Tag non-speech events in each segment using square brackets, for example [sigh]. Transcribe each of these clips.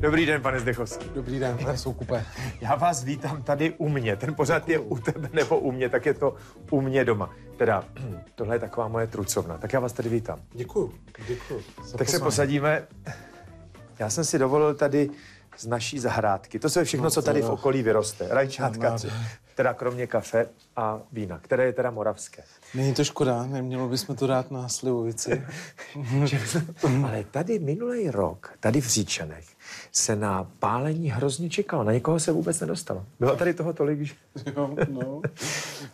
Dobrý den, pane Zdechovský. Dobrý den, tady jsou kupé. Já vás vítám tady u mě. Ten pořád je u tebe nebo u mě, tak je to u mě doma. Teda, [clears throat] tohle je taková moje trucovna. Tak já vás tady vítám. Děkuju, děkuju. Tak se posadíme. Já jsem si dovolil tady z naší zahrádky. To je všechno, No, co tady v okolí vyroste. Rajčátka, No, teda kromě kafe a vína, které je teda moravské. Není to škoda, nemělo bychom to dát na slivovici. [laughs] Ale tady minulý rok, tady v Říčanech, se na pálení hrozně čekalo. Na někoho se vůbec nedostalo. Bylo tady toho tolik, že... [laughs] jo, no.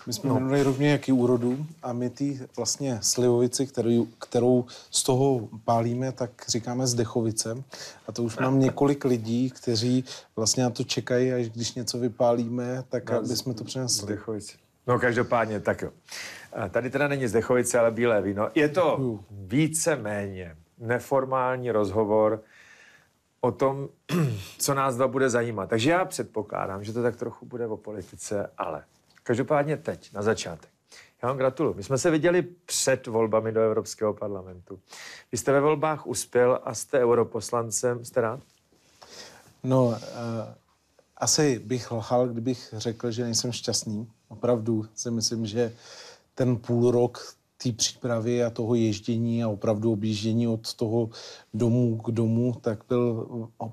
My jsme no. rok měli jaký úrodu a my ty vlastně slivovici, kterou, kterou z toho pálíme, tak říkáme zdechovice. A to už mám několik lidí, kteří vlastně na to čekají, až když něco vypálíme, tak No, aby jsme to přinesli. Zdechovice. No každopádně, tak jo. A Tady teda není Zdechovice, ale bílé víno. Je to více-méně neformální rozhovor o tom, [clears throat] co nás dva bude zajímat. Takže já předpokládám, že to tak trochu bude o politice, ale každopádně teď, na začátek. Já vám gratuluju. My jsme se viděli před volbami do Evropského parlamentu. Vy jste ve volbách uspěl a jste europoslancem. Jste rád? No, uh, asi bych lhal, kdybych řekl, že nejsem šťastný. Opravdu si myslím, že ten půl rok té přípravy a toho ježdění a opravdu objíždění od toho domu k domu, tak byl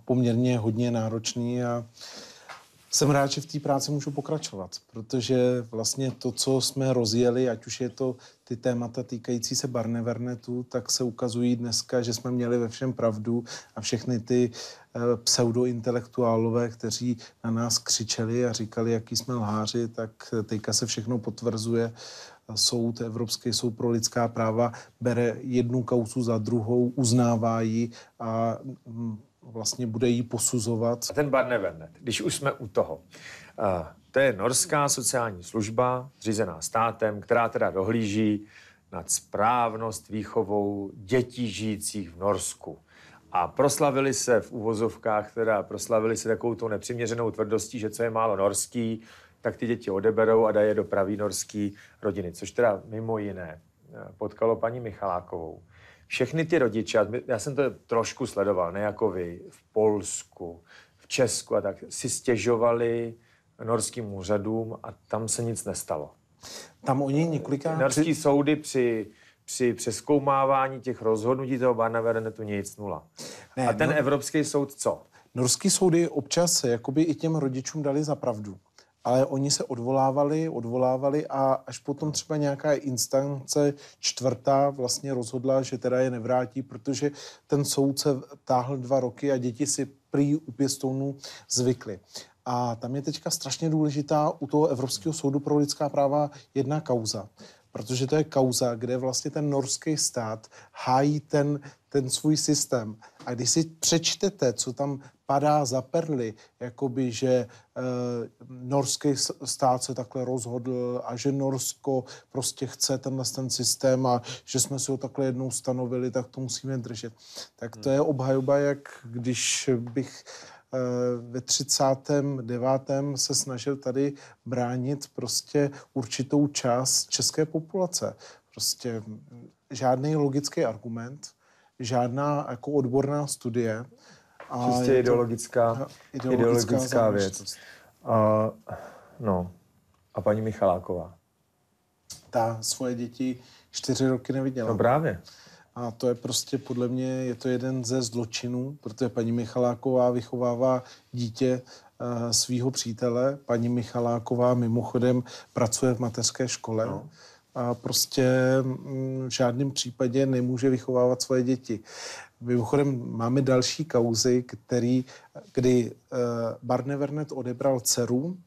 poměrně hodně náročný a jsem rád, že v té práci můžu pokračovat, protože vlastně to, co jsme rozjeli, ať už je to ty témata týkající se Barnevernetu, tak se ukazují dneska, že jsme měli ve všem pravdu a všechny ty eh, pseudointelektuálové, kteří na nás křičeli a říkali, jaký jsme lháři, tak teďka se všechno potvrzuje. Soud, Evropský soud pro lidská práva bere jednu kauzu za druhou, uznává ji a mm, vlastně bude ji posuzovat. A ten Barnevernet, když už jsme u toho, to je norská sociální služba, zřízená státem, která teda dohlíží nad správnost výchovou dětí žijících v Norsku. A proslavili se v úvozovkách, teda proslavili se takovou tou nepřiměřenou tvrdostí, že co je málo norský, tak ty děti odeberou a dají je do pravý norský rodiny, což teda mimo jiné eh, potkalo paní Michalákovou. Všechny ty rodiče, já jsem to trošku sledoval, ne jako vy, v Polsku, v Česku a tak, si stěžovali norským úřadům a tam se nic nestalo. Tam oni několikrát... Norský soudy při, při přeskoumávání těch rozhodnutí toho Barnevernetu nic, nula. Ne, a ten no- Evropský soud co? Norský soudy občas jakoby i těm rodičům dali za pravdu. Ale oni se odvolávali, odvolávali a až potom třeba nějaká instance čtvrtá vlastně rozhodla, že teda je nevrátí, protože ten soud se táhl dva roky a děti si prý u pěstounů zvykly. A tam je teďka strašně důležitá u toho Evropského soudu pro lidská práva jedna kauza. Protože to je kauza, kde vlastně ten norský stát hájí ten, ten svůj systém. A když si přečtete, co tam padá za perly, jakoby, že e, norský stát se takhle rozhodl a že Norsko prostě chce tenhle ten systém a že jsme si ho takhle jednou stanovili, tak to musíme držet. Tak to je obhajoba, jak když bych ve 39. se snažil tady bránit prostě určitou část české populace. Prostě žádný logický argument, žádná jako odborná studie. A Čistě ideologická, ideologická, ideologická věc. A, no. A paní Michaláková? Ta svoje děti čtyři roky neviděla. No právě. A to je prostě podle mě, je to jeden ze zločinů, protože paní Michaláková vychovává dítě uh, svého přítele. Paní Michaláková mimochodem pracuje v mateřské škole. No. A prostě mm, v žádném případě nemůže vychovávat svoje děti. Mimochodem máme další kauzy, který, kdy uh, Barnevernet odebral dceru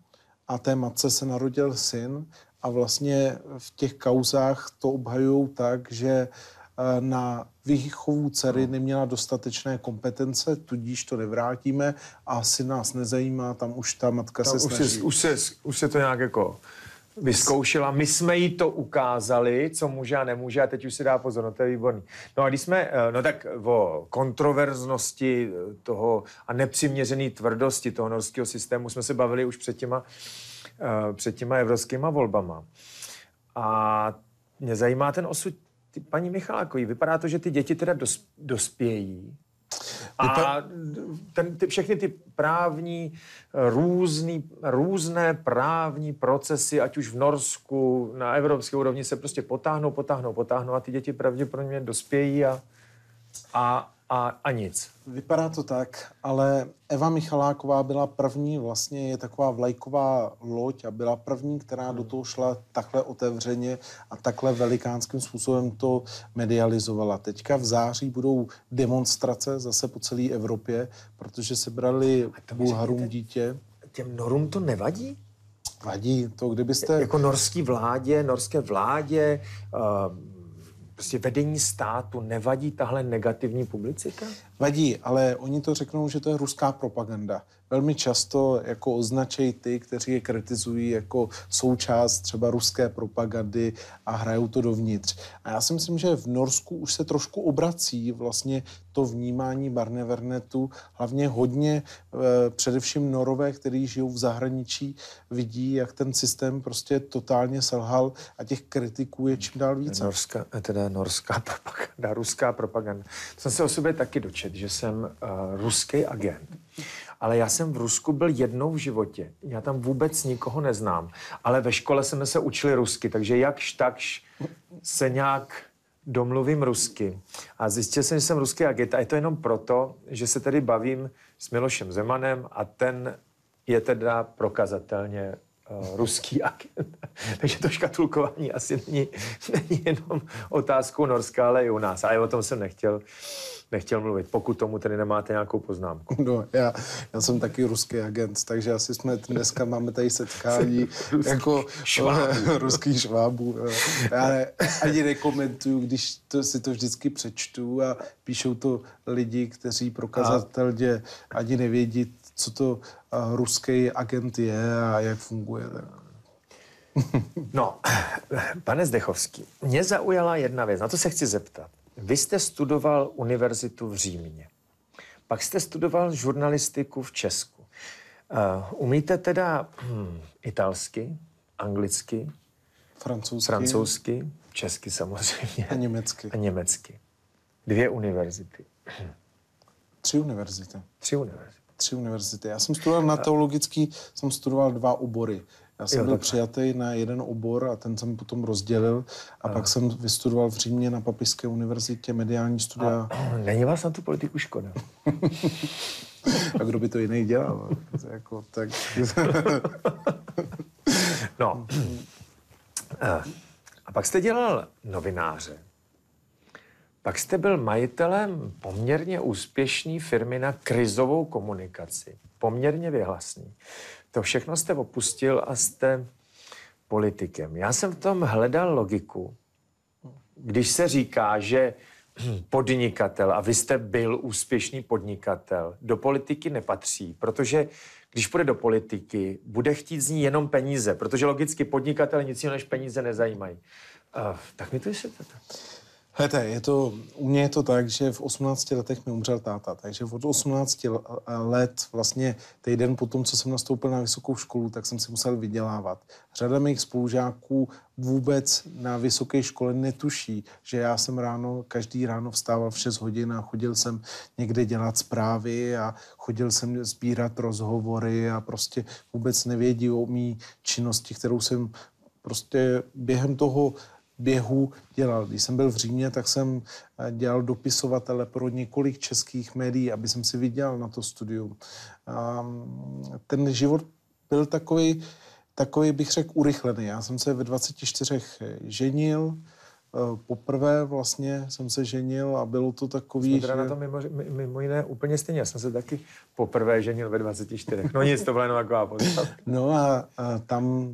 a té matce se narodil syn a vlastně v těch kauzách to obhajují tak, že eh, na výchovu dcery neměla dostatečné kompetence, tudíž to nevrátíme a asi nás nezajímá, tam už ta matka Tam se už, snaží. se, už, se, už se to nějak jako vyzkoušela. My jsme jí to ukázali, co může a nemůže a teď už si dá pozor, no to je výborný. No a když jsme, eh, no tak o kontroverznosti eh, toho a nepřiměřené tvrdosti toho norského systému jsme se bavili už před těma, eh, před těma evropskýma volbama. A mě zajímá ten osud ty paní Michalákový. Vypadá to, že ty děti teda dos, dospějí. A ten, ty, všechny ty právní, různý, různé právní procesy, ať už v Norsku, na evropské úrovni, se prostě potáhnou, potáhnou, potáhnou a ty děti pravděpodobně dospějí a, a, a, a nic. Vypadá to tak, ale Eva Michaláková byla první, vlastně je taková vlajková loď a byla první, která do toho šla takhle otevřeně a takhle velikánským způsobem to medializovala. Teďka v září budou demonstrace zase po celé Evropě, protože se brali Bulharům dítě. Těm norům to nevadí? Vadí to, kdybyste... Jako norský vládě, norské vládě, uh, prostě vedení státu nevadí tahle negativní publicita? Vadí, ale oni to řeknou, že to je ruská propaganda velmi často jako označejí ty, kteří je kritizují jako součást třeba ruské propagandy a hrajou to dovnitř. A já si myslím, že v Norsku už se trošku obrací vlastně to vnímání Barnevernetu, hlavně hodně e, především Norové, kteří žijou v zahraničí, vidí, jak ten systém prostě totálně selhal a těch kritiků je čím dál více. Norská, teda norská [laughs] propaganda, ruská propaganda. Jsem se o sobě taky dočet, že jsem uh, ruský agent ale já jsem v Rusku byl jednou v životě. Já tam vůbec nikoho neznám. Ale ve škole jsme se učili rusky, takže jakž takž se nějak domluvím rusky. A zjistil jsem, že jsem ruský agent. A je to jenom proto, že se tady bavím s Milošem Zemanem a ten je teda prokazatelně uh, ruský agent. [laughs] Takže to škatulkování asi není, není jenom otázkou Norska, ale i u nás. A o tom jsem nechtěl nechtěl mluvit, pokud tomu tedy nemáte nějakou poznámku. [laughs] No, já, já jsem taky ruský agent, takže asi jsme dneska máme tady setkání [laughs] jako švábů. ruských švábů. Já ani nekomentuju, když to, si to vždycky přečtu a píšou to lidi, kteří prokazatelně ani nevědí, co to ruský agent je a jak funguje. [laughs] No, pane Zdechovský, mě zaujala jedna věc, na to se chci zeptat. Vy jste studoval univerzitu v Římě. Pak jste studoval žurnalistiku v Česku. Uh, umíte teda hm, italsky, anglicky, francouzsky, francouzsky, česky samozřejmě. A německy. A německy. Dvě univerzity. Tři univerzity. Tři univerzity. Tři univerzity. Já jsem studoval na teologický, jsem studoval dva obory. Já jsem jo, byl přijatý na jeden obor a ten jsem potom rozdělil a, a pak jsem vystudoval v Římě na Papižské univerzitě mediální studia. A, [clears throat] není vás na tu politiku škoda? [laughs] a kdo by to jiný dělal? jako, tak... [laughs] no. [clears throat] A pak jste dělal novináře. Pak jste byl majitelem poměrně úspěšné firmy na krizovou komunikaci. Poměrně vyhlasný. To všechno jste opustil a jste politikem. Já jsem v tom hledal logiku. Když se říká, že [clears throat] podnikatel, a vy jste byl úspěšný podnikatel, do politiky nepatří, protože když půjde do politiky, bude chtít z ní jenom peníze, protože logicky podnikatel nic jiného než peníze nezajímají. Uh, tak mi to vysvětlete. Hledajte, je to, u mě je to tak, že v 18 letech mi umřel táta, takže od 18 let, vlastně týden po tom, co jsem nastoupil na vysokou školu, tak jsem si musel vydělávat. Řada mých spolužáků vůbec na vysoké škole netuší, že já jsem ráno, každý ráno vstával v 6 hodin a chodil jsem někde dělat zprávy a chodil jsem sbírat rozhovory a prostě vůbec nevědí o mý činnosti, kterou jsem prostě během toho běhu dělal. Když jsem byl v Římě, tak jsem eh, dělal dopisovatele pro několik českých médií, aby jsem si vydělal na to studium. A ten život byl takový, takový bych řekl, urychlený. Já jsem se ve 24 ženil, eh, poprvé vlastně jsem se ženil a bylo to takový, Jsme teda že... na to mimo, mimo jiné úplně stejně. Já jsem se taky poprvé ženil ve 24. No nic, to byla jenom taková No a, a tam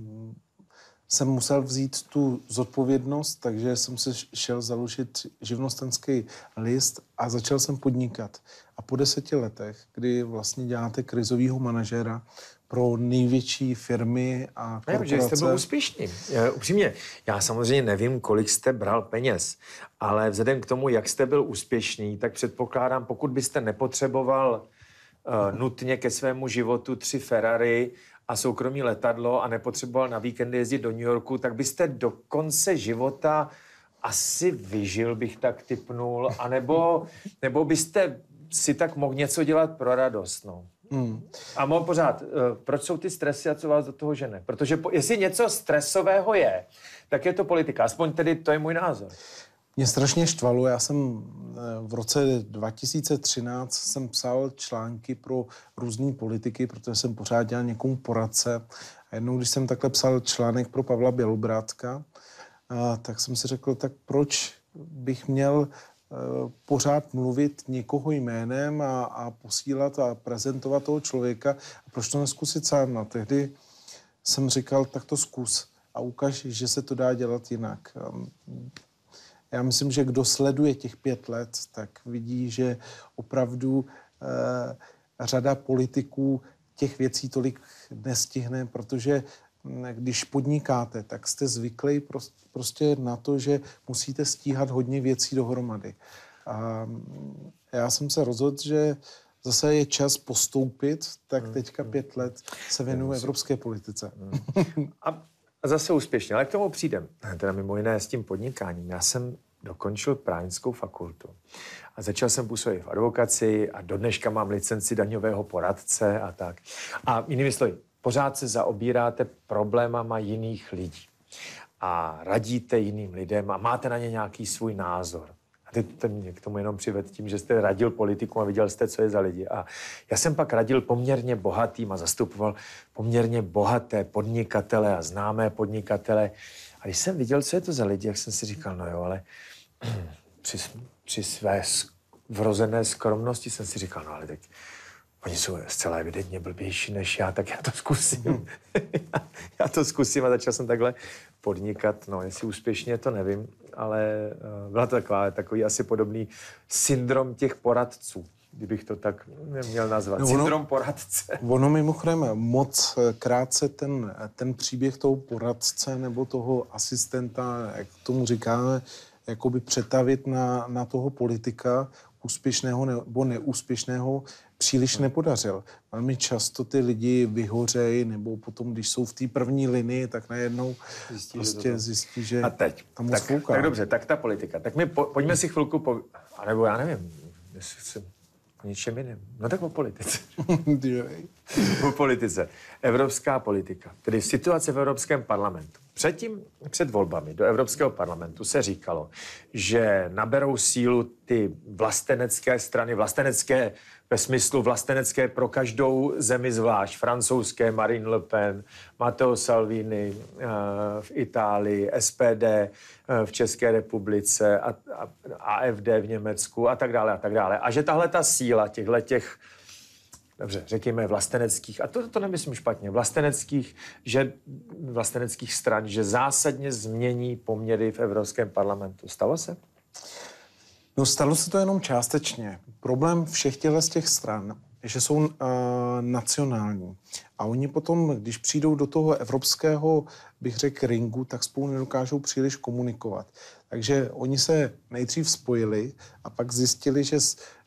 jsem musel vzít tu zodpovědnost, takže jsem se šel založit živnostenský list a začal jsem podnikat. A po deseti letech, kdy vlastně děláte krizového manažera pro největší firmy a korporace... Ne, že jste byl úspěšný. Já, upřímně, já samozřejmě nevím, kolik jste bral peněz, ale vzhledem k tomu, jak jste byl úspěšný, tak předpokládám, pokud byste nepotřeboval uh, nutně ke svému životu tři Ferrari a soukromý letadlo a nepotřeboval na víkendy jezdit do New Yorku, tak byste do konce života asi vyžil, bych tak typnul, anebo [laughs] nebo byste si tak mohl něco dělat pro radost. No. Hmm. A mohl pořád, uh, proč jsou ty stresy a co vás do toho žene? Protože po, jestli něco stresového je, tak je to politika. Aspoň tedy to je můj názor. Mě strašně štvalo. Já jsem eh, v roce 2013 jsem psal články pro různé politiky, protože jsem pořád dělal někomu poradce. A jednou, když jsem takhle psal článek pro Pavla Bělobrátka, tak jsem si řekl, tak proč bych měl eh, pořád mluvit někoho jménem a, a posílat a prezentovat toho člověka. A proč to neskusit sám? A tehdy jsem říkal, tak to zkus a ukaž, že se to dá dělat jinak. Já myslím, že kdo sleduje těch pět let, tak vidí, že opravdu eh, řada politiků těch věcí tolik nestihne, protože hm, když podnikáte, tak jste zvyklí prostě na to, že musíte stíhat hodně věcí dohromady. A hm, já jsem se rozhodl, že zase je čas postoupit, tak hmm, teďka hmm. pět let se věnuju evropské politice. Hmm. A a zase úspěšně, ale k tomu přijdem. Teda mimo jiné s tím podnikáním. Já jsem dokončil právnickou fakultu a začal jsem působit v advokaci a do dneška mám licenci daňového poradce a tak. A jinými slovy, pořád se zaobíráte problémama jiných lidí a radíte jiným lidem a máte na ně nějaký svůj názor. A ty to mě k tomu jenom přived tím, že jste radil politiku a viděl jste, co je za lidi. A já jsem pak radil poměrně bohatým a zastupoval poměrně bohaté podnikatele a známé podnikatele. A když jsem viděl, co je to za lidi, jak jsem si říkal, no jo, ale [clears throat] při, při své vrozené skromnosti jsem si říkal, no ale teď oni jsou zcela evidentně blbější než já, tak já to zkusím. Hmm. [laughs] já to zkusím a začal jsem takhle podnikat, no jestli úspěšně, to nevím, ale uh, byla to taková, takový asi podobný syndrom těch poradců kdybych to tak měl nazvat. No ono, Syndrom poradce. Ono mimochodem moc krátce ten, ten příběh toho poradce nebo toho asistenta, jak tomu říkáme, jakoby přetavit na, na toho politika úspěšného nebo neúspěšného příliš nepodařil. Velmi často ty lidi vyhořejí, nebo potom, když jsou v té první linii, tak najednou zjistí, prostě že to zjistí, že A teď, tam tak, tak dobře, tak ta politika. Tak my po, pojďme si chvilku, po, anebo já nevím, jestli si o něčem jiném. No tak o politice. [laughs] o politice. Evropská politika, tedy situace v Evropském parlamentu. Předtím, před volbami do Evropského parlamentu se říkalo, že naberou sílu ty vlastenecké strany, vlastenecké ve smyslu vlastenecké pro každou zemi zvlášť. Francouzské Marine Le Pen, Matteo Salvini uh, v Itálii, SPD eh, v České republice, AFD v Německu a tak dále a tak dále. A že tahle ta síla těchto těch dobře, řekněme vlasteneckých, a to, to nemyslím špatně, vlasteneckých, že, vlasteneckých stran, že zásadně změní poměry v Evropském parlamentu. Stalo se? No stalo se to jenom částečně. Problém všech těchto z těch stran že jsou uh, nacionální. A oni potom, když přijdou do toho evropského, bych řekl, ringu, tak spolu nedokážou příliš komunikovat. Takže oni se nejdřív spojili a pak zjistili, že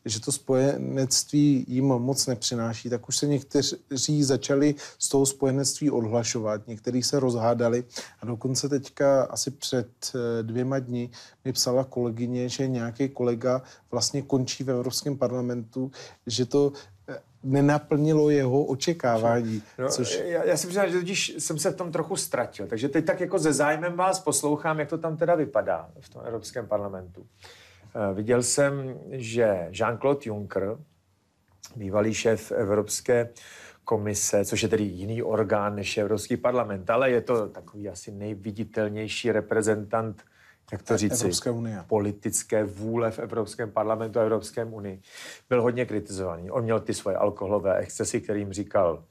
že to spojenectví jim moc nepřináší, tak už se někteří začali z toho spojenectví odhlašovat, někteří se rozhádali a dokonce teďka asi před eh, dvěma dny mi psala kolegyně, že nějaký kolega vlastně končí v Evropském parlamentu, že to eh, nenaplnilo jeho očekávání. No, což... já, já si přiznám, že totiž jsem se v tom trochu ztratil, takže teď tak jako ze zájmem vás poslouchám, jak to tam teda vypadá v tom Evropském parlamentu. Eh, viděl jsem, že Jean-Claude Juncker, bývalý šéf Evropské komise, což je tedy jiný orgán než Evropský parlament, ale je to takový asi nejviditelnější reprezentant, jak to říci, Evropské unie. politické vůle v Evropském parlamentu a Evropské unii. Byl hodně kritizovaný. On měl ty svoje alkoholové excesy, kterým říkal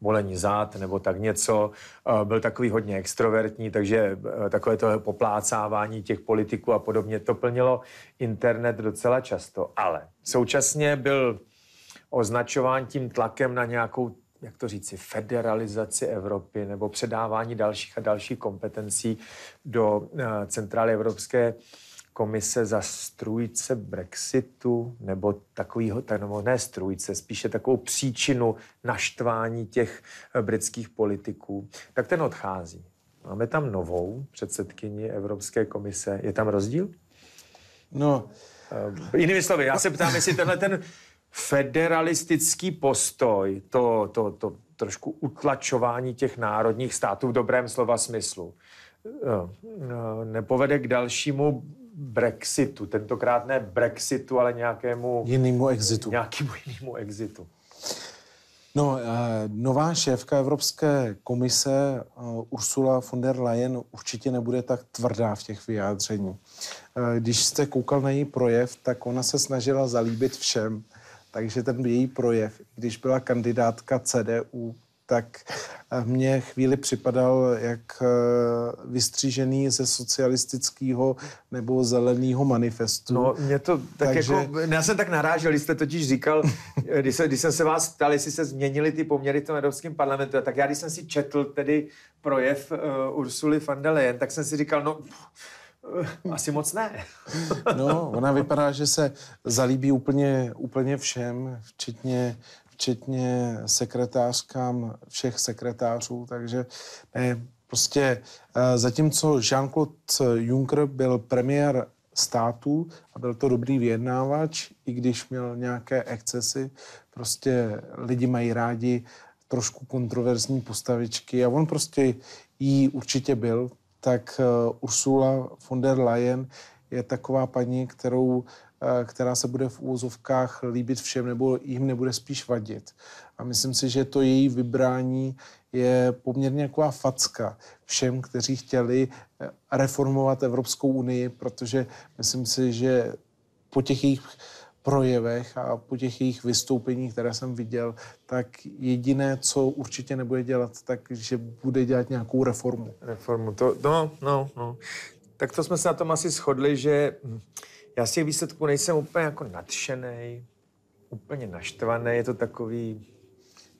bolení zád nebo tak něco. Eh, byl takový hodně extrovertní, takže eh, takové to poplácávání těch politiků a podobně to plnilo internet docela často. Ale současně byl označován tím tlakem na nějakou jak to říci, federalizaci Evropy nebo předávání dalších a dalších kompetencí do eh, centrály Evropské komise za strůjce Brexitu, nebo takovýho, tak, nebo ne strůjce, spíše takovou příčinu naštvání těch eh, britských politiků, tak ten odchází. Máme tam novou předsedkyni Evropské komise. Je tam rozdíl? No. Uh, jinými slovy, já se ptám, jestli tenhle ten federalistický postoj, to, to, to trošku utlačování těch národních států v dobrém slova smyslu, eh, nepovede k dalšímu Brexitu. Tentokrát ne Brexitu, ale nějakému... Jinému exitu. Nějakému jinému exitu. No, eh, nová šéfka Evropské komise eh, Ursula von der Leyen určitě nebude tak tvrdá v těch vyjádření. Eh, když jste koukal na její projev, tak ona se snažila zalíbit všem. Takže ten její projev, když byla kandidátka CDU tak eh, mně chvíli připadal jak eh, vystřížený ze socialistického nebo zeleného manifestu. No, mě to tak Takže... jako, já jsem tak narážel, když jste totiž říkal, když, se, když jsem se vás ptal, jestli se změnily ty poměry v tom Evropském parlamentu, tak já když jsem si četl tedy projev uh, Ursuly von der Leyen, tak jsem si říkal, no, asi moc ne. no, ona vypadá, že se zalíbí úplně, úplně všem, včetně včetně sekretářkám všech sekretářů, takže ne, prostě eh, zatímco Jean-Claude Juncker byl premiér státu a byl to dobrý vyjednávač, i když měl nějaké excesy, prostě lidi mají rádi trošku kontroverzní postavičky a on prostě jí určitě byl, tak eh, Ursula von der Leyen je taková paní, kterou Eh, která se bude v úvozovkách líbit všem nebo jim nebude spíš vadit. A myslím si, že to její vybrání je poměrně taková facka všem, kteří chtěli eh, reformovat Evropskou unii, protože myslím si, že po těch jejich projevech a po těch jejich vystoupeních, které jsem viděl, tak jediné, co určitě nebude dělat, tak že bude dělat nějakou reformu. Reformu, to, no, no, no. Tak to jsme se na tom asi shodli, že já z těch výsledků nejsem úplně jako nadšený, úplně naštvaný, je to takový...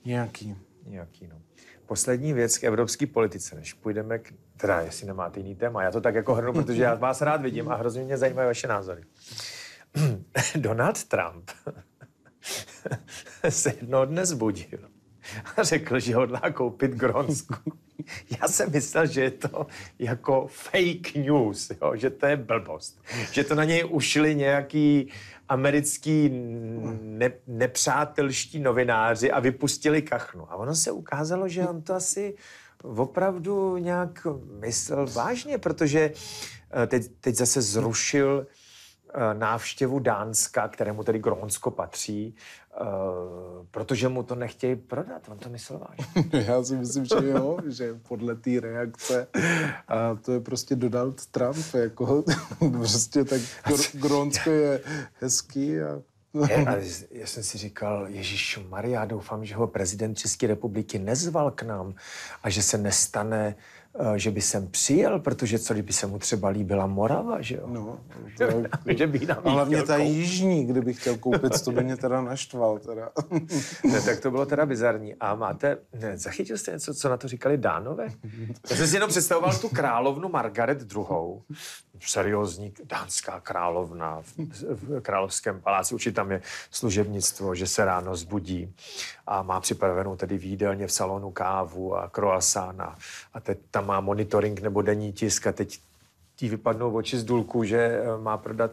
Nějaký. Nějaký, no. Poslední věc k evropské politice, než půjdeme k... Teda, jestli nemáte jiný téma, já to tak jako hrnu, protože já vás rád vidím a hrozně mě zajímají vaše názory. [clears throat] Donald Trump [laughs] se jednoho dne zbudil [laughs] a řekl, že hodlá koupit Gronsku. [laughs] Já jsem myslel, že je to jako fake news, jo? že to je blbost. Že to na něj ušli nějaký americký ne, nepřátelští novináři a vypustili kachnu. A ono se ukázalo, že on to asi opravdu nějak myslel vážně, protože eh, teď, teď zase zrušil návštěvu Dánska, kterému tedy Grónsko patří, uh, protože mu to nechtějí prodat. On to myslel vážně. [laughs] Já si myslím, že jo, že podle té reakce a to je prostě Donald Trump, jako [laughs] prostě tak Grónsko je hezký a je, a [laughs] já jsem si říkal, Ježíš Maria, doufám, že ho prezident České republiky nezval k nám a že se nestane uh, Eh, že by sem přijel, protože co kdyby se mu třeba líbila Morava, že jo? No, to, [laughs] že by nám a hlavně ta jižní, kdyby chtěl koupit, to by mě teda naštval. Teda. [laughs] ne, tak to bylo teda bizarní. A máte, ne, zachytil jste něco, co na to říkali Dánové? [laughs] Já jsem si jenom představoval tu královnu Margaret II. Seriózní dánská královna v, v královském paláci. Určitě tam je služebnictvo, že se ráno zbudí a má připravenou tedy výdelně v salonu kávu a croissant a, a teď tam má monitoring nebo denní tisk a teď ti vypadnou oči z důlku, že eh, má prodat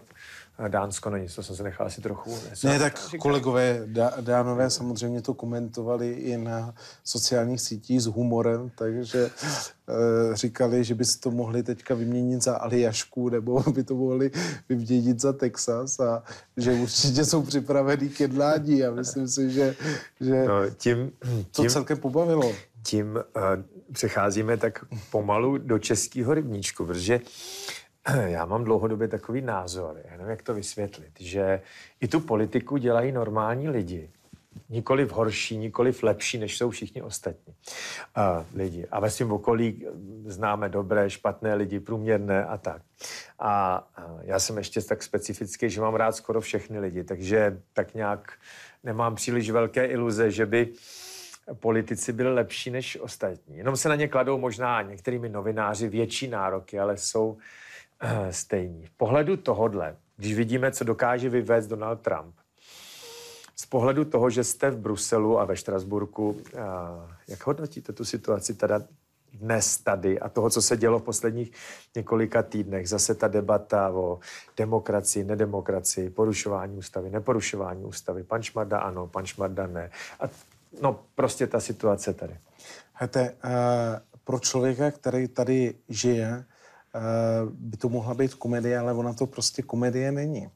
Dánsko, no nic, to jsem se nechal asi trochu. Ne, tak říkali. kolegové Dánové samozřejmě to komentovali i na sociálních sítích s humorem, takže e, říkali, že by si to mohli teďka vyměnit za Aliašku, nebo [laughs] by to mohli vyměnit za Texas a že určitě jsou připravený k jednání a myslím si, že, že no, tím, tím, to celkem pobavilo tím uh, přecházíme tak pomalu do českého rybníčku, protože eh, [clears throat] já mám dlouhodobě takový názor, já nevím, jak to vysvětlit, že i tu politiku dělají normální lidi, nikoli v horší, nikoli v lepší, než jsou všichni ostatní uh, lidi. A ve svém okolí známe dobré, špatné lidi, průměrné a tak. A uh, já jsem ještě tak specifický, že mám rád skoro všechny lidi, takže tak nějak nemám příliš velké iluze, že by politici byli lepší než ostatní. Jenom se na ně kladou možná některými novináři větší nároky, ale jsou [clears throat] stejní. V pohledu tohodle, když vidíme, co dokáže vyvést Donald Trump, z pohledu toho, že jste v Bruselu a ve Štrasburku, uh, jak hodnotíte tu situaci teda dnes tady a toho, co se dělo v posledních několika týdnech. Zase ta debata o demokracii, nedemokracii, porušování ústavy, neporušování ústavy. Pan Šmarda ano, pan Šmarda ne. A no prostě ta situace tady. Hete, uh, pro člověka, který tady žije, by to mohla být komedie, ale ona to prostě komedie není.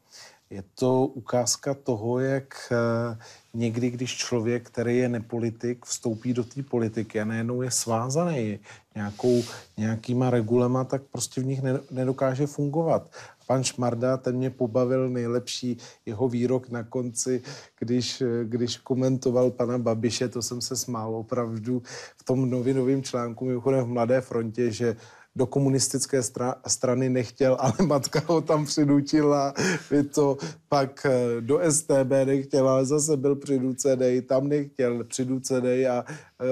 Je to ukázka toho, jak uh, někdy, když člověk, který je nepolitik, vstoupí do té politiky a najednou je svázaný nějakou, nějakýma regulema, tak prostě v nich nedokáže fungovat. Pan Šmarda, ten mě pobavil nejlepší jeho výrok na konci, když, když komentoval pana Babiše, to jsem se smál opravdu v tom novinovém článku, mimochodem v Mladé frontě, že do komunistické stra- strany nechtěl, ale [laughs] matka ho tam přinutila. Je to pak eh, do STB nechtěl, ale zase byl přinucený, tam nechtěl přinucený a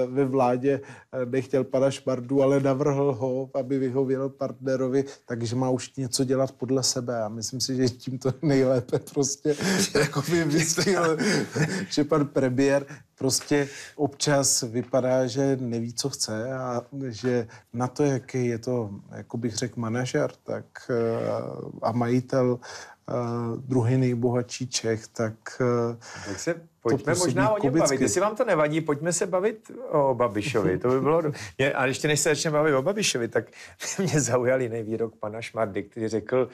ve vládě eh, nechtěl pana Šmardu, ale navrhl ho, aby vyhověl partnerovi, takže má už něco dělat podle sebe. A myslím si, že tím to nejlépe prostě [laughs] jako by vysvětlil, že pan premiér prostě občas vypadá, že neví, co chce a že na to, jaký je to, jako bych řekl, manažer tak, a majitel uh, druhý nejbohatší Čech, tak... Uh, tak se pojďme možná o něm bavit. Jestli vám to nevadí, pojďme se bavit o Babišovi. To by bylo... A ještě než se začneme bavit o Babišovi, tak [laughs] mě zaujal jiný výrok pana Šmardy, který řekl,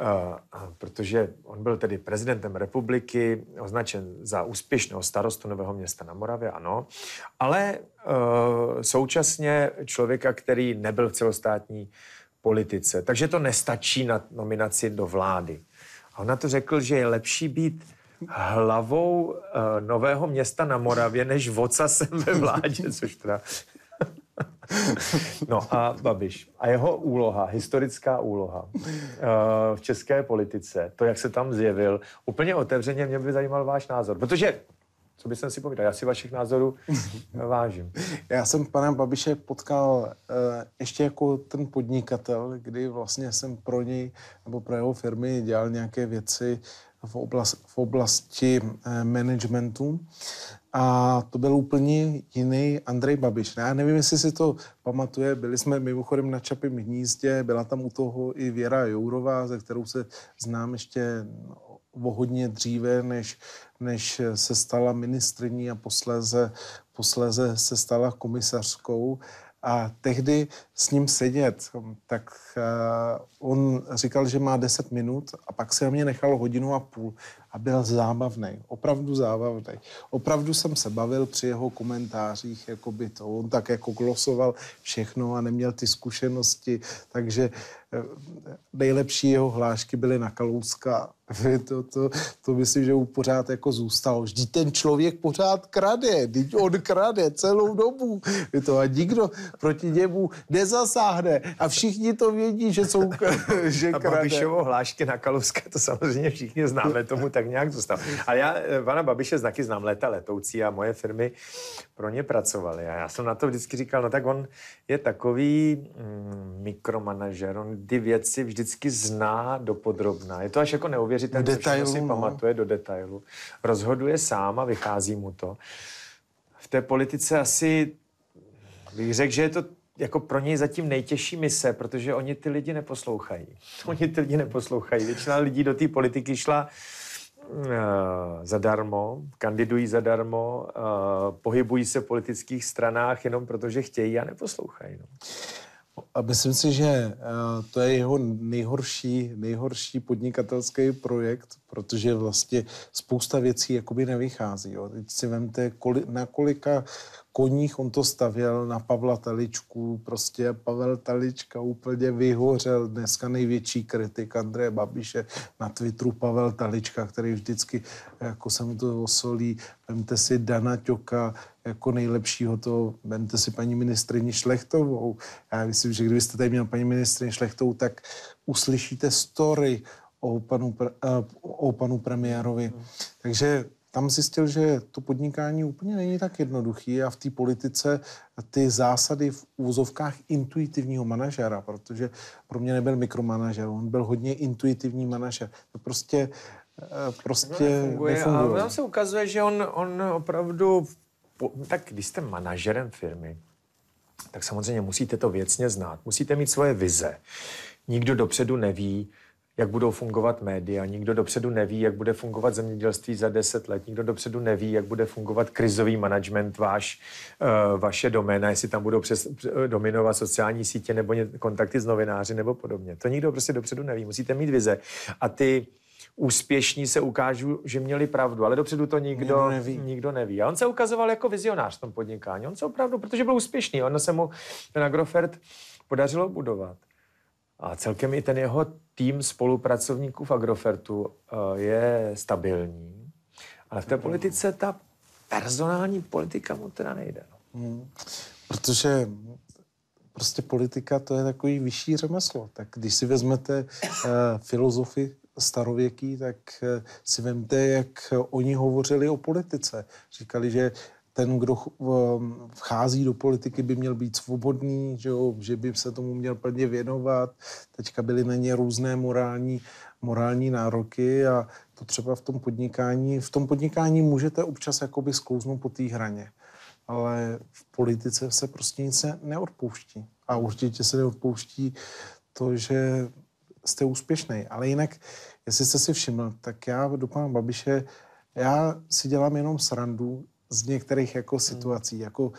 Uh, protože on byl tedy prezidentem republiky, označen za úspěšného starostu Nového města na Moravě, ano, ale uh, současně člověka, který nebyl v celostátní politice. Takže to nestačí na nominaci do vlády. A on na to řekl, že je lepší být hlavou uh, nového města na Moravě, než vocasem ve vládě, [laughs] což teda... no a Babiš. A jeho úloha, historická úloha uh, v české politice, to, jak se tam zjevil, úplně otevřeně mě by zajímal váš názor. Protože co bych si povídal. Já si vašich názorů [laughs] vážím. Já jsem pana Babiše potkal uh, ještě jako ten podnikatel, kdy vlastně jsem pro něj nebo pro jeho firmy dělal nějaké věci v, oblast, v oblasti uh, managementu. A to byl úplně jiný Andrej Babiš. Já nevím, jestli si to pamatuje, byli jsme mimochodem na Čapím hnízdě, byla tam u toho i Věra Jourová, ze kterou se znám ještě o hodně dříve, než, než se stala ministriní a posléze, posléze se stala komisařskou. A tehdy s ním sedět, tak uh, on říkal, že má 10 minut a pak se na mě nechal hodinu a půl a byl zábavný, opravdu zábavný. Opravdu jsem se bavil při jeho komentářích, jako by to, on tak jako glosoval všechno a neměl ty zkušenosti, takže eh, nejlepší jeho hlášky byly na Kalouska. [laughs] To, to, to myslím, že mu pořád jako zůstalo. Vždyť ten člověk pořád krade, teď on krade celou dobu. To a nikdo proti němu nezasáhne a všichni to vědí, že jsou [laughs] že a. Babišovo hlášky na Kalouska, to samozřejmě všichni známe, tomu tak nějak zůstal. Ale já eh, pana Babiše znaky znám léta letoucí a moje firmy pro ně pracovaly. A já jsem na to vždycky říkal, no tak on je takový mm, mikromanažer, on ty věci vždycky zná dopodrobná. Je to až jako neuvěřitelné, že si no. pamatuje do detailu. Rozhoduje sám a vychází mu to. V té politice asi bych řekl, že je to jako pro něj zatím nejtěžší mise, protože oni ty lidi neposlouchají. [laughs] Oni ty lidi neposlouchají. Většina lidí do té politiky šla uh, zadarmo, kandidují zadarmo, uh, pohybují se v politických stranách jenom protože chtějí a neposlouchají. No. A myslím si, že uh, to je jeho nejhorší, nejhorší podnikatelský projekt, protože vlastně spousta věcí jakoby nevychází. Jo. Teď si vemte, koli, na kolika koních on to stavěl na Pavla Taličku, prostě Pavel Talička úplně vyhořel, dneska největší kritik Andreje Babiše na Twitteru Pavel Talička, který vždycky, jako se mu to osolí, vemte si Dana Ťoka, jako nejlepšího to, vemte si paní ministrině Šlechtovou. Já myslím, že kdybyste tady měl paní ministrině Šlechtovou, tak uslyšíte story o panu, eh, o panu premiérovi. Takže tam zjistil, že to podnikání úplně není tak jednoduchý a v té politice ty zásady v úzovkách intuitivního manažera, protože pro mě nebyl mikromanažer, on byl hodně intuitivní manažer. To prostě, eh, prostě nefunguje. nefunguje. A tam se ukazuje, že on, on opravdu, tak když jste manažerem firmy, tak samozřejmě musíte to věcně znát. Musíte mít svoje vize. Nikdo dopředu neví, jak budou fungovat média, nikdo dopředu neví, jak bude fungovat zemědělství za deset let, nikdo dopředu neví, jak bude fungovat krizový management váš, uh, vaše doména, jestli tam budou přes, dominovat sociální sítě nebo kontakty s novináři nebo podobně. To nikdo prostě dopředu neví, musíte mít vize. A ty úspěšní se ukážou, že měli pravdu, ale dopředu to nikdo, nikdo, neví. nikdo neví. A on se ukazoval jako vizionář v tom podnikání. On se opravdu, protože byl úspěšný, on se mu ten Agrofert podařilo budovat. A celkem i ten jeho tým spolupracovníků v Agrofertu uh, je stabilní. Ale v té politice ta personální politika mu teda nejde. No. Hmm. Protože prostě politika to je takový vyšší řemeslo. Tak když si vezmete uh, filozofy starověký, tak uh, si vemte, jak oni hovořili o politice. Říkali, že ten, kdo vchází do politiky, by měl být svobodný, že, jo, že by se tomu měl plně věnovat. Teďka byly na ně různé morální, morální nároky a to třeba v tom podnikání. V tom podnikání můžete občas jakoby sklouznout po té hraně, ale v politice se prostě nic neodpouští. A určitě se neodpouští to, že jste úspěšný. Ale jinak, jestli jste si všiml, tak já do pana Babiše, já si dělám jenom srandu, z některých jako situací, jako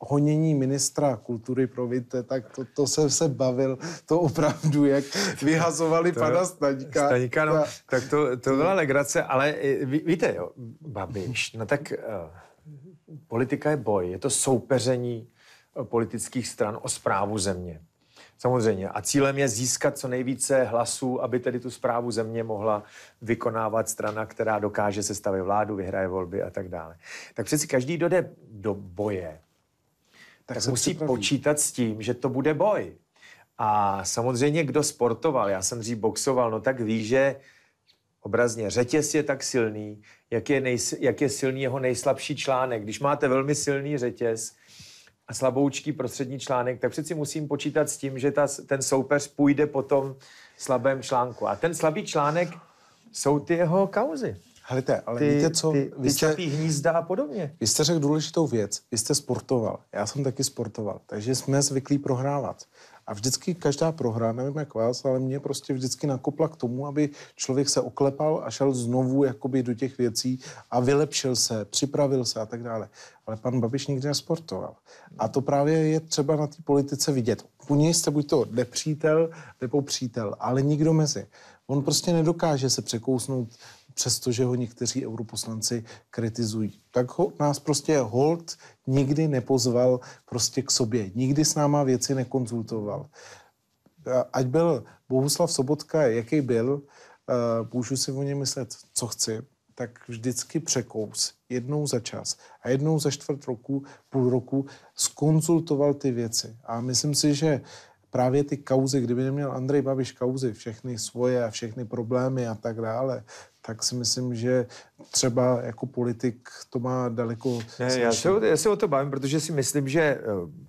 honění ministra kultury, promiňte, tak to, to jsem se bavil, to opravdu, jak [laughs] vyhazovali to, pana Staňka. Staňka, no, tak to, to byla legrace, ale eh, ví, víte, jo, Babiš, no tak uh, politika je boj, je to soupeření uh, politických stran o zprávu země. Samozřejmě. A cílem je získat co nejvíce hlasů, aby tedy tu zprávu země mohla vykonávat strana, která dokáže sestavit vládu, vyhraje volby a tak dále. Tak přeci každý, kdo jde do boje, tak, tak musí připraví. počítat s tím, že to bude boj. A samozřejmě, kdo sportoval, já jsem dřív boxoval, no tak ví, že obrazně řetěz je tak silný, jak je, nej, jak je silný jeho nejslabší článek. Když máte velmi silný řetěz, slaboučký prostřední článek, tak přeci musím počítat s tím, že ta, ten soupeř půjde po tom slabém článku. A ten slabý článek jsou ty jeho kauzy. Helejte, ale ty, víte co? Ty, vy jste, čapí hnízda a podobně. Vy jste řekl důležitou věc. Vy jste sportoval. Já jsem taky sportoval. Takže jsme zvyklí prohrávat. A vždycky každá prohra, nevím jak vás, ale mě prostě vždycky nakopla k tomu, aby člověk se oklepal a šel znovu jakoby do těch věcí a vylepšil se, připravil se a tak dále. Ale pan Babiš nikdy nesportoval. A to právě je třeba na té politice vidět. U něj jste buď to nepřítel nebo přítel, ale nikdo mezi. On prostě nedokáže se překousnout přestože ho někteří europoslanci kritizují. Tak ho, nás prostě hold nikdy nepozval prostě k sobě. Nikdy s náma věci nekonzultoval. Ať byl Bohuslav Sobotka, jaký byl, můžu si o něm myslet, co chci, tak vždycky překous jednou za čas a jednou za čtvrt roku, půl roku skonzultoval ty věci. A myslím si, že právě ty kauzy, kdyby neměl Andrej Babiš kauzy, všechny svoje a všechny problémy a tak dále, tak si myslím, že třeba jako politik to má daleko... Ne, já, se, já se o to bavím, protože si myslím, že eh,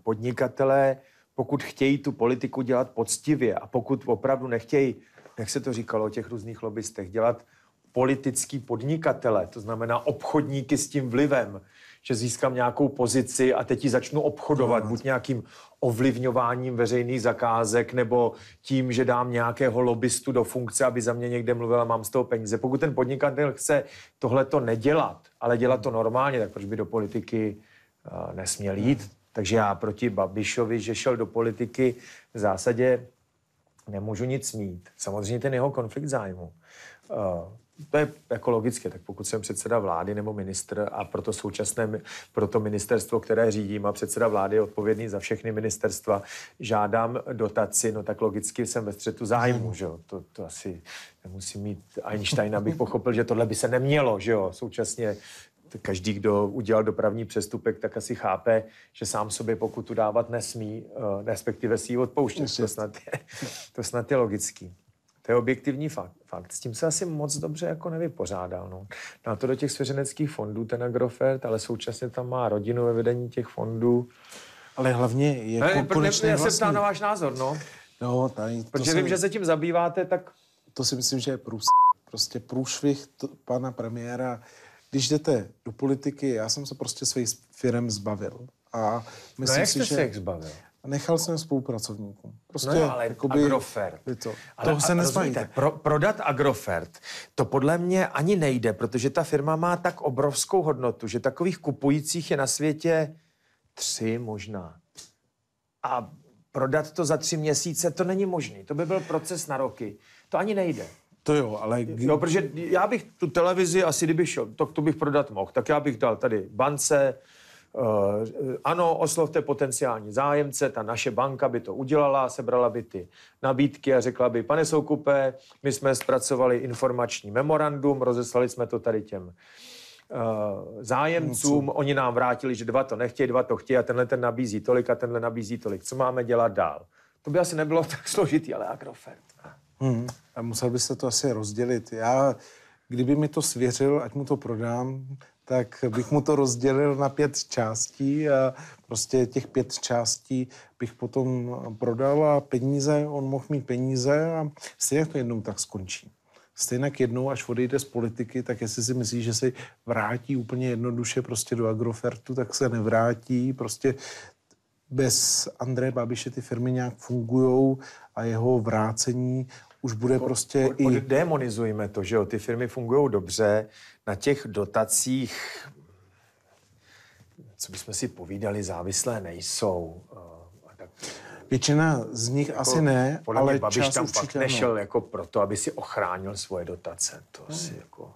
podnikatelé, pokud chtějí tu politiku dělat poctivě a pokud opravdu nechtějí, jak se to říkalo o těch různých lobbystech, dělat politický podnikatele, to znamená obchodníky s tím vlivem, že získám nějakou pozici a teď ji začnu obchodovat, no. buď nějakým ovlivňováním veřejných zakázek nebo tím, že dám nějakého lobbystu do funkce, aby za mě někde mluvil a mám z toho peníze. Pokud ten podnikatel chce tohle to nedělat, ale dělat to normálně, tak proč by do politiky uh, nesměl jít? Takže já proti Babišovi, že šel do politiky, v zásadě nemůžu nic mít. Samozřejmě ten jeho konflikt zájmu. Uh, to je jako logické, tak pokud jsem předseda vlády nebo ministr a proto současné, proto ministerstvo, které řídím a předseda vlády je odpovědný za všechny ministerstva, žádám dotaci, no tak logicky jsem ve střetu zájmu, že jo. To, to asi nemusím mít Einstein, abych pochopil, že tohle by se nemělo, že jo. Současně každý, kdo udělal dopravní přestupek, tak asi chápe, že sám sobě pokutu dávat nesmí, eh, respektive si ji odpouštět. To snad je, to snad je logický. To je objektivní fakt. fakt. S tím se asi moc dobře jako nevypořádal. No. Na to do těch svěřeneckých fondů ten Agrofert, ale současně tam má rodinu ve vedení těch fondů. Ale hlavně je ne, konečný Já se ptám na váš názor, no. No, tady, Protože vím, že se tím zabýváte, tak... To si myslím, že je průs... prostě průšvih t- pana premiéra. Když jdete do politiky, já jsem se prostě svých firm zbavil. A myslím no jak si, jste že... se zbavil? Nechal jsem spolupracovníkům. Prostě, no jo, ale jakoby, Agrofert. Je to. Ale, Toho se nezbavíte. Pro, prodat Agrofert, to podle mě ani nejde, protože ta firma má tak obrovskou hodnotu, že takových kupujících je na světě tři možná. A prodat to za tři měsíce, to není možný. To by byl proces na roky. To ani nejde. To jo, ale... No, protože já bych tu televizi asi, kdyby šel, to, to bych prodat mohl, tak já bych dal tady bance, ano, oslovte potenciální zájemce, ta naše banka by to udělala, sebrala by ty nabídky a řekla by, pane Soukupe, my jsme zpracovali informační memorandum, rozeslali jsme to tady těm uh, zájemcům, oni nám vrátili, že dva to nechtějí, dva to chtějí a tenhle ten nabízí tolik a tenhle nabízí tolik. Co máme dělat dál? To by asi nebylo [laughs] tak složitý, ale Agrofert. Hmm. A musel byste to asi rozdělit. Já, kdyby mi to svěřil, ať mu to prodám, tak bych mu to rozdělil na pět částí a prostě těch pět částí bych potom prodal a peníze, on mohl mít peníze a stejně to jednou tak skončí. Stejně jednou, až odejde z politiky, tak jestli si myslí, že se vrátí úplně jednoduše prostě do Agrofertu, tak se nevrátí. Prostě bez Andreje Babiše ty firmy nějak fungují a jeho vrácení už bude po, prostě po, i... Demonizujme to, že jo, ty firmy fungují dobře, na těch dotacích, co bychom si povídali, závislé nejsou. Tak... Většina z nich jako, asi ne, ale Babiš čas tam pak nešel jako proto, aby si ochránil svoje dotace. To hmm. asi jako...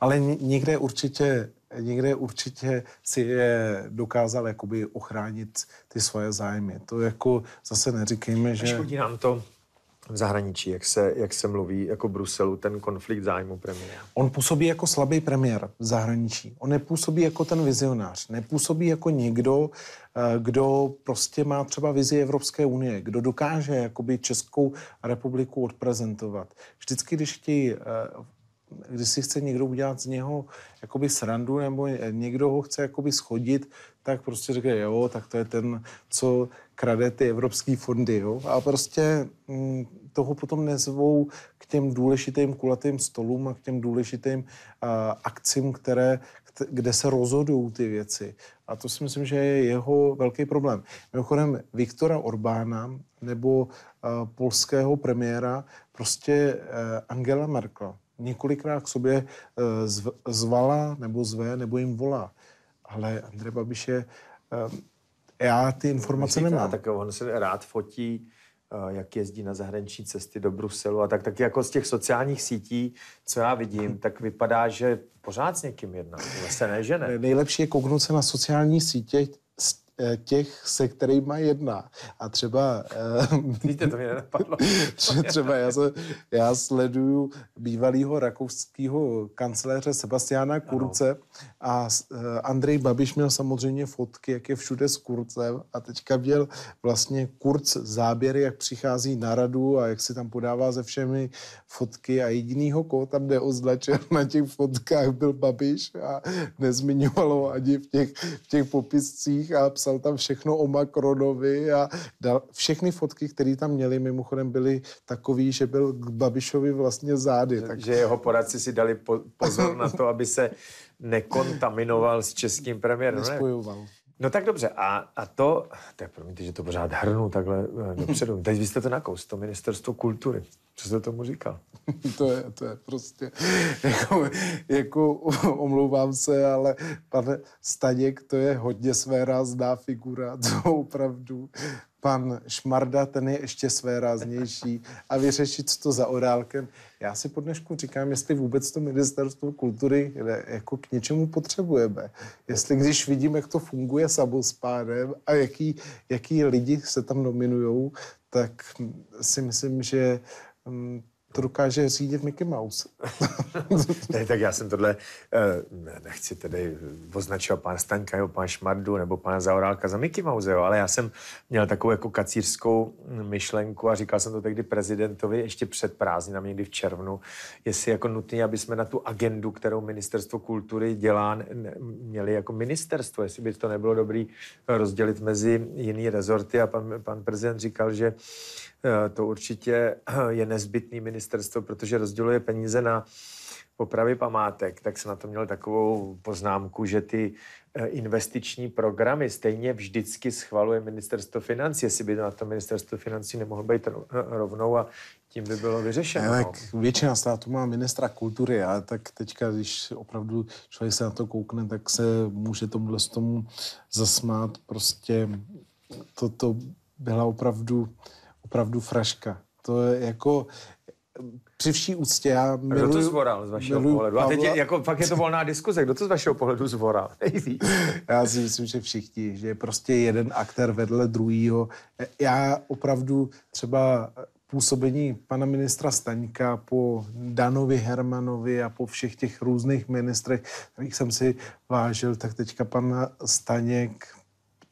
Ale někde určitě někde určitě si je dokázal jakoby ochránit ty svoje zájmy. To jako zase neříkejme, že... Škodí nám to v zahraničí, jak se, jak se mluví jako Bruselu, ten konflikt zájmu premiéra? On působí jako slabý premiér v zahraničí. On nepůsobí jako ten vizionář. Nepůsobí jako někdo, eh, kdo prostě má třeba vizi Evropské unie, kdo dokáže jakoby Českou republiku odprezentovat. Vždycky, když chtějí eh, když si chce někdo udělat z něho jakoby srandu nebo někdo ho chce jakoby schodit, tak prostě řekne, jo, tak to je ten, co krade ty evropské fondy, jo. A prostě mm, toho potom nezvou k těm důležitým kulatým stolům a k těm důležitým uh, akcím, které, kde se rozhodují ty věci. A to si myslím, že je jeho velký problém. Mimochodem Viktora Orbána nebo uh, polského premiéra prostě uh, Angela Merkel několikrát k sobě uh, zvala nebo zve nebo jim volá. Ale Andrej Babiš je uh, já ty informace Říká, nemám. Tak on se rád fotí, jak jezdí na zahraniční cesty do Bruselu a tak, tak jako z těch sociálních sítí, co já vidím, [laughs] tak vypadá, že pořád s někým jedná. Vlastně ne, že ne. Nejlepší je kouknout se na sociální sítě Eh, těch, se kterými jedná. A třeba... Eh, Víte, to mě nenapadlo. [laughs] třeba já, se, já sleduju bývalého rakouského kancléře Sebastiana Kurce ano. a eh, Andrej Babiš měl samozřejmě fotky, jak je všude s Kurcem a teďka měl vlastně Kurc záběry, jak přichází na radu a jak si tam podává se všemi fotky a jedinýho, koho tam neoznačil na těch fotkách byl Babiš a nezmiňovalo ani v těch, v těch popiscích a psal tam všechno o Macronovi a dal, všechny fotky, které tam měli, mimochodem byly takový, že byl k Babišovi vlastně zády. Že, tak... že jeho poradci si dali po, pozor na to, aby se nekontaminoval s českým premiérem. Nespojoval. Ne? No tak dobře, a, a to, tak promiňte, že to pořád hrnu takhle eh, [laughs] dopředu. Teď vy jste to nakous, to ministerstvo kultury. Co jste tomu říkal? [laughs] to, je, to je prostě, [laughs] jako, jako omlouvám se, ale pan Staněk, to je hodně své rázná figura, to opravdu pan Šmarda, ten je ještě své ráznější a vyřešit to za orálkem. Já si po dnešku říkám, jestli vůbec to ministerstvo kultury jako k něčemu potřebujeme. Jestli když vidím, jak to funguje samospádem a jaký, jaký lidi se tam nominují, tak si myslím, že mm, to dokáže řídit Mickey Mouse. [laughs] ne, tak já jsem tohle, eh, nechci tedy označovat pán Staňka, jo, pán Šmardu nebo pana Zaorálka za Mickey Mouse, jo, ale já jsem měl takovou jako kacířskou myšlenku a říkal jsem to tehdy prezidentovi ještě před prázdninami někdy v červnu, jestli jako nutný, aby jsme na tu agendu, kterou ministerstvo kultury dělá, měli jako ministerstvo, jestli by to nebylo dobrý rozdělit mezi jiný rezorty a pan, pan prezident říkal, že to určitě [clears throat] je nezbytný ministerstvo, protože rozděluje peníze na popravy památek, tak se na to měl takovou poznámku, že ty eh, investiční programy stejně vždycky schvaluje ministerstvo financí, jestli by na to ministerstvo financí nemohlo být rovnou a tím by bylo vyřešeno. Tak většina států má ministra kultury a tak teďka, když opravdu člověk se na to koukne, tak se může tomu z tomu zasmát. Prostě toto byla opravdu, opravdu fraška. To je jako, při vší úctě, já miluji... Kdo to zvoral z vašeho pohledu? A teď je, jako, fakt je to volná diskuze. Kdo to z vašeho pohledu zvoral? [laughs] já si myslím, že všichni, že je prostě jeden aktér vedle druhýho. Já opravdu třeba působení pana ministra Staňka po Danovi Hermanovi a po všech těch různých ministrech, kterých jsem si vážil, tak teďka pan Staněk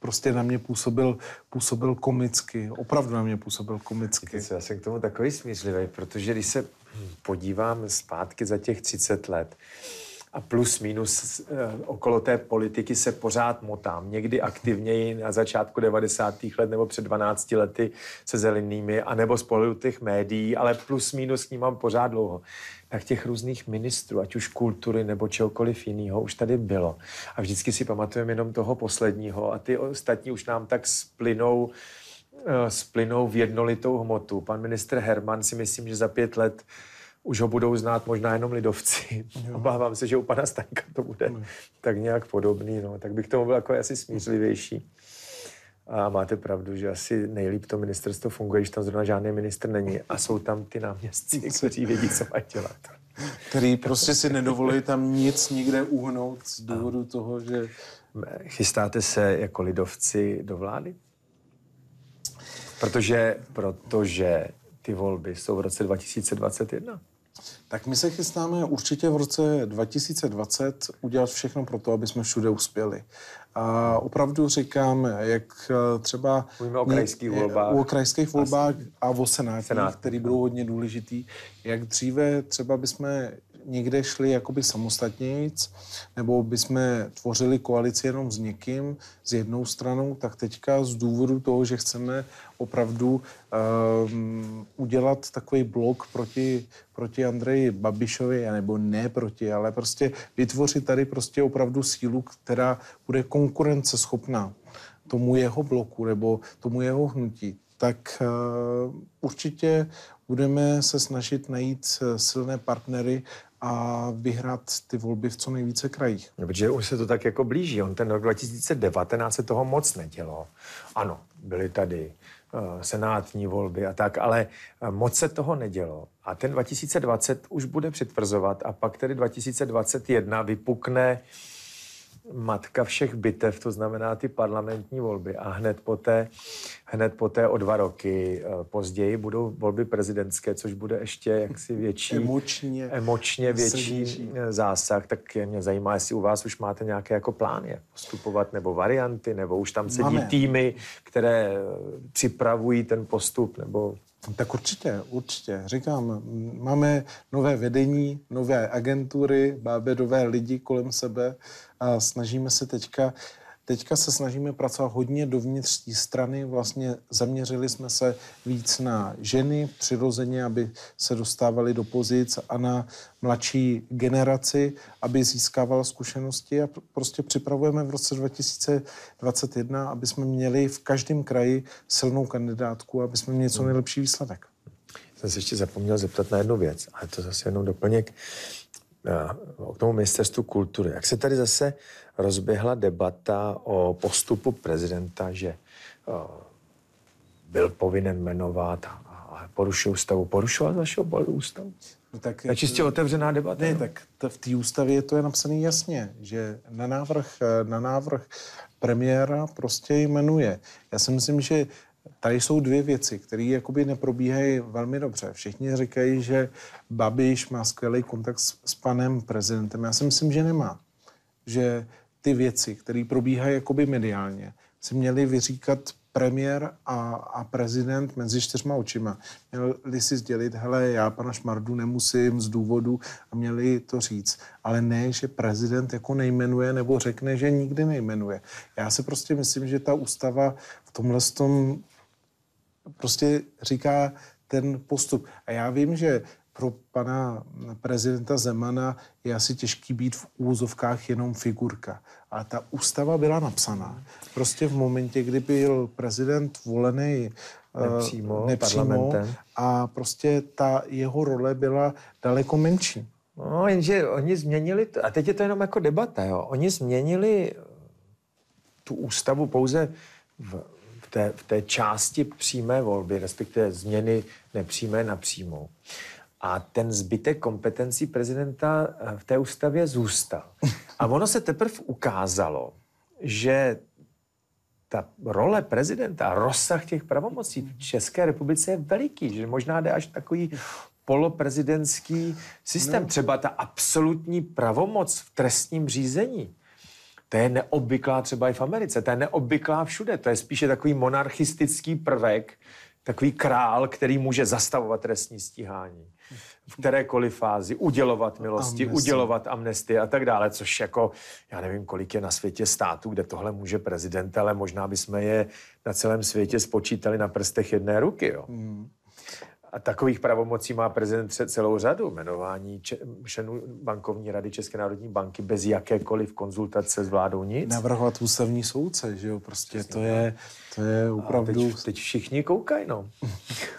prostě na mě působil, působil komicky. Opravdu na mě působil komicky. Já jsem k tomu takový smířlivý, protože když se podívám zpátky za těch 30 let, a plus minus eh, okolo té politiky se pořád motám. Někdy aktivněji na začátku 90. let nebo před 12 lety se zelenými, anebo z pohledu těch médií, ale plus minus k ním mám pořád dlouho. Tak těch různých ministrů, ať už kultury nebo čehokoliv jiného, už tady bylo. A vždycky si pamatujeme jenom toho posledního a ty ostatní už nám tak splynou eh, splynou v jednolitou hmotu. Pan ministr Herman si myslím, že za pět let už ho budou znát možná jenom lidovci. Jo. Obávám se, že u pana Staňka to bude no. tak nějak podobný. No. Tak bych tomu byl jako asi smířlivější. A máte pravdu, že asi nejlíp to ministerstvo funguje, když tam zrovna žádný ministr není a jsou tam ty náměstci, [laughs] kteří vědí, co mají dělat. Který prostě si nedovolí tam nic nikde uhnout z důvodu toho, že... Chystáte se jako lidovci do vlády? Protože, protože ty volby jsou v roce 2021. Tak my se chystáme určitě v roce 2020 udělat všechno pro to, aby jsme všude uspěli. A opravdu říkám, jak eh, třeba... Mluvíme o krajských volbách. O krajských volbách a o senátních, Senát. který budou hodně důležitý. Jak dříve třeba bychom někde šli jakoby samostatnějíc, nebo bychom tvořili koalici jenom s někým, s jednou stranou, tak teďka z důvodu toho, že chceme opravdu um, udělat takový blok proti, proti Andreji Babišovi, nebo ne proti, ale prostě vytvořit tady prostě opravdu sílu, která bude konkurenceschopná tomu jeho bloku nebo tomu jeho hnutí, tak uh, určitě budeme se snažit najít eh, silné partnery a vyhrát ty volby v co nejvíce krajích. No, protože už se to tak jako blíží. On ten rok 2019 se toho moc nedělo. Ano, byly tady uh, senátní volby a tak, ale uh, moc se toho nedělo. A ten 2020 už bude přitvrzovat a pak tedy 2021 vypukne uh, matka všech bitev, to znamená ty parlamentní volby a hned poté, hned poté o dva roky eh, později budou volby prezidentské, což bude ještě jaksi větší, emočně, emočně větší silnější. Eh, zásah, tak mě zajímá, jestli u vás už máte nějaké jako plány, postupovat nebo varianty, nebo už tam sedí Máme. týmy, které eh, připravují ten postup, nebo tak určitě, určitě. Říkám, máme nové vedení, nové agentury, máme nové lidi kolem sebe a snažíme se teďka Teďka se snažíme pracovat hodně dovnitř té strany. Vlastně zaměřili jsme se víc na ženy přirozeně, aby se dostávali do pozic a na mladší generaci, aby získávala zkušenosti a prostě připravujeme v roce 2021, aby jsme měli v každém kraji silnou kandidátku, aby jsme měli co nejlepší výsledek. Jsem se ještě zapomněl zeptat na jednu věc, ale to zase jenom doplněk k tomu ministerstvu kultury. Jak se tady zase rozběhla debata o postupu prezidenta, že byl povinen jmenovat a porušil ústavu. Porušoval z vašeho pohledu ústavu? No tak, je čistě otevřená debata. Ne, no? tak to v té ústavě to je napsané jasně, že na návrh, na návrh premiéra prostě jmenuje. Já si myslím, že tady jsou dvě věci, které jakoby neprobíhají velmi dobře. Všichni říkají, že Babiš má skvělý kontakt s, s panem prezidentem. Já si myslím, že nemá. Že ty věci, které probíhají jakoby mediálně, si měli vyříkat premiér a, a prezident mezi čtyřma očima. Měli si sdělit, hele, já pana Šmardu nemusím z důvodu a měli to říct. Ale ne, že prezident jako nejmenuje nebo řekne, že nikdy nejmenuje. Já si prostě myslím, že ta ústava v tomhle tom prostě říká ten postup. A já vím, že pro pana prezidenta Zemana je asi těžký být v úzovkách jenom figurka. Ale ta ústava byla napsaná. Prostě v momentě, kdy byl prezident volený eh, nepřímo, nepřímo a prostě ta jeho role byla daleko menší. No, jenže oni změnili, to, a teď je to jenom jako debata, jo. Oni změnili tu ústavu pouze v, té, v té části přímé volby, respektive změny nepřímé na přímou. A ten zbytek kompetencí prezidenta eh, v té ústavě zůstal. A ono se teprve ukázalo, že ta role prezidenta, rozsah těch pravomocí v České republice je veliký, že možná jde až takový poloprezidentský systém. No. Třeba ta absolutní pravomoc v trestním řízení. To je neobvyklá třeba i v Americe, to je neobvyklá všude. To je spíše takový monarchistický prvek, takový král, který může zastavovat trestní stíhání v kterékoliv fázi, udělovat milosti, amnesty. udělovat amnesty a tak dále, což jako, já nevím, kolik je na světě států, kde tohle může prezident, ale možná bychom je na celém světě spočítali na prstech jedné ruky, jo. Hmm. A takových pravomocí má prezident celou řadu. Jmenování členů bankovní rady České národní banky bez jakékoliv konzultace s vládou nic. Navrhovat ústavní soudce, že jo, prostě Přesně, to je, to je opravdu... teď, teď všichni koukají, no.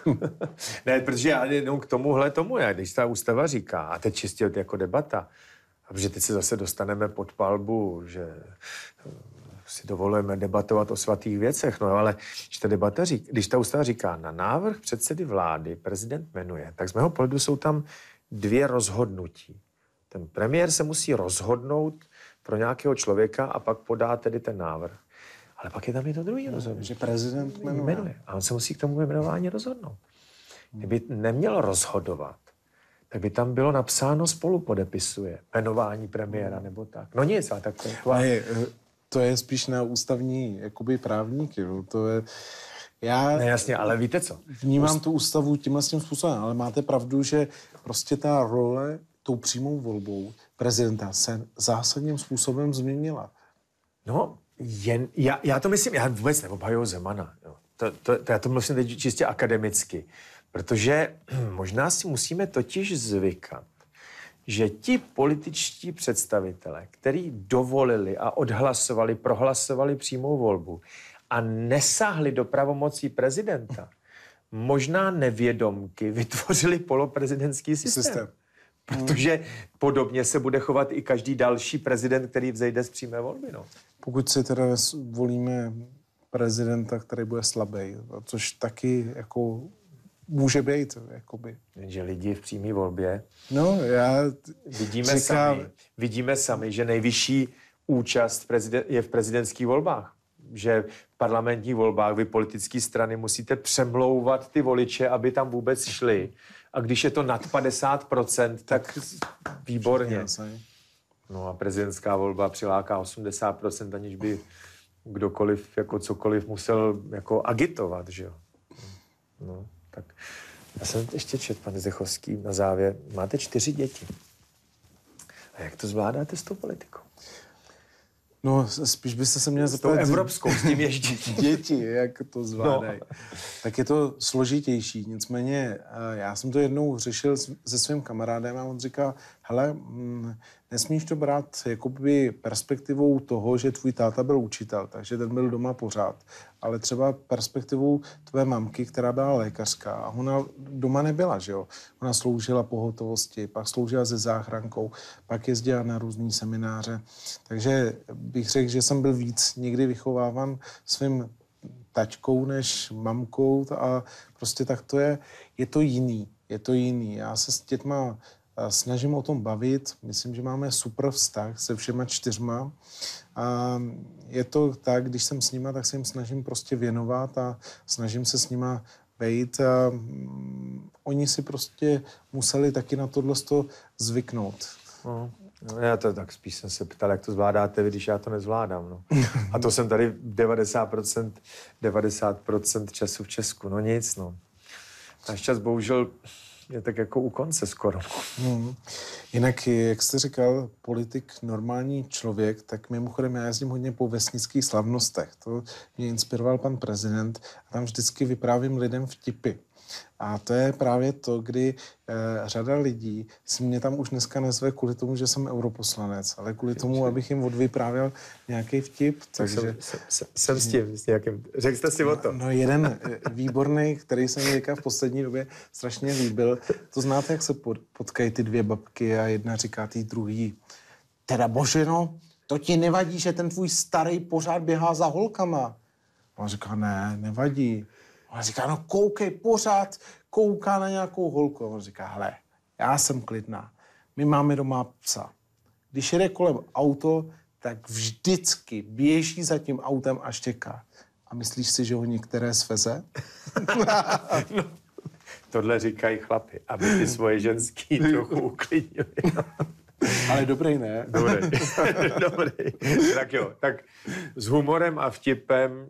[laughs] ne, protože já jenom k tomuhle tomu, já, když ta ústava říká, a teď čistě jako debata, protože teď se zase dostaneme pod palbu, že si dovolujeme debatovat o svatých věcech, no ale když ta, debata řík, když ta ústava říká, na návrh předsedy vlády prezident jmenuje, tak z mého pohledu jsou tam dvě rozhodnutí. Ten premiér se musí rozhodnout pro nějakého člověka a pak podá tedy ten návrh. Ale pak je tam i to druhý rozhodnutí. Že prezident jmenuje. jmenuje. A on se musí k tomu jmenování rozhodnout. Kdyby neměl rozhodovat, tak by tam bylo napsáno spolu podepisuje jmenování premiéra nebo tak. No nic, ale tak to je to je spíš na ústavní jakoby právníky. No. To je, já ne, jasně, ale víte co? Vnímám tu ústavu tímhle tím způsobem, ale máte pravdu, že prostě ta role tou přímou volbou prezidenta se zásadním způsobem změnila. No, jen, já, já to myslím, já vůbec neobhajuji Zemana. Jo. To, to, to, já to myslím teď čistě akademicky, protože [clears throat] možná si musíme totiž zvykat, že ti političtí představitelé, kteří dovolili a odhlasovali, prohlasovali přímou volbu a nesáhli do pravomocí prezidenta, možná nevědomky vytvořili poloprezidentský systém. systém. Protože podobně se bude chovat i každý další prezident, který vzejde z přímé volby. No. Pokud si teda volíme prezidenta, který bude slabý, což taky jako může být, jakoby. Že lidi v přímé volbě. No, já vidíme, říkám... sami, vidíme sami, že nejvyšší účast je v prezidentských volbách. Že v parlamentních volbách vy politické strany musíte přemlouvat ty voliče, aby tam vůbec šli. A když je to nad 50%, tak výborně. No a prezidentská volba přiláká 80%, aniž by kdokoliv jako cokoliv musel jako agitovat, že jo. No. Tak já jsem ještě čet, pane Zechovský, na závěr. Máte čtyři děti. A jak to zvládáte s tou politikou? No, spíš byste se měl zeptat... S tou evropskou, s tím ještě [laughs] děti, jak to zvládají. No. Tak je to složitější. Nicméně, eh, já jsem to jednou řešil se svým kamarádem a on říká, hele, mm, nesmíš to brát jakoby perspektivou toho, že tvůj táta byl učitel, takže ten byl doma pořád, ale třeba perspektivou tvé mamky, která byla lékařská a ona doma nebyla, že jo? Ona sloužila pohotovosti, pak sloužila se záchrankou, pak jezdila na různé semináře, takže bych řekl, že jsem byl víc někdy vychovávan svým tačkou než mamkou a prostě tak to je, je to jiný, je to jiný. Já se s dětma snažím o tom bavit. Myslím, že máme super vztah se všema čtyřma. A je to tak, když jsem s nima, tak se jim snažím prostě věnovat a snažím se s nima vejít. A mm, oni si prostě museli taky na tohle zvyknout. No. No, já to tak spíš jsem se ptal, jak to zvládáte vy, když já to nezvládám. No. A to jsem tady 90%, 90% času v Česku. No nic, no. Náš čas bohužel je tak jako u konce skoro. Hmm. Jinak, jak jste říkal, politik, normální člověk, tak mimochodem já jezdím hodně po vesnických slavnostech. To mě inspiroval pan prezident a tam vždycky vyprávím lidem vtipy. A to je právě to, kdy eh, řada lidí si mě tam už dneska nezve kvůli tomu, že jsem europoslanec, ale kvůli tomu, abych jim odvyprávěl nějaký vtip. Takže... Jsem, jsem, jsem, jsem s tím, s nějakým... Řekl jste si o to. No, no jeden eh, výborný, který se mi v poslední době strašně líbil. To znáte, jak se potkají ty dvě babky a jedna říká tý druhý. Teda bože no, to ti nevadí, že ten tvůj starý pořád běhá za holkama. On říká, ne, nevadí. On říká, no koukej, pořád kouká na nějakou holku. On říká, hele, já jsem klidná. My máme doma psa. Když jede kolem auto, tak vždycky běží za tím autem a štěká. A myslíš si, že ho některé sveze? [laughs] no, tohle říkají chlapi, aby ty svoje ženský trochu uklidnili. Ale dobrý, ne? Dobrý. [laughs] dobrý. Tak jo, tak s humorem a vtipem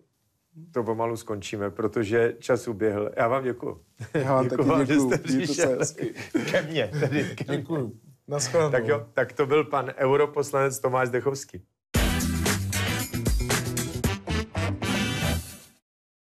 to pomalu skončíme, protože čas uběhl. Já vám děkuji. Já vám [laughs] děkuji, taky děkuji. Že jste přišel [laughs] ke mně. Tedy ke Děkuji. Tak jo, tak to byl pan europoslanec Tomáš Dechovský.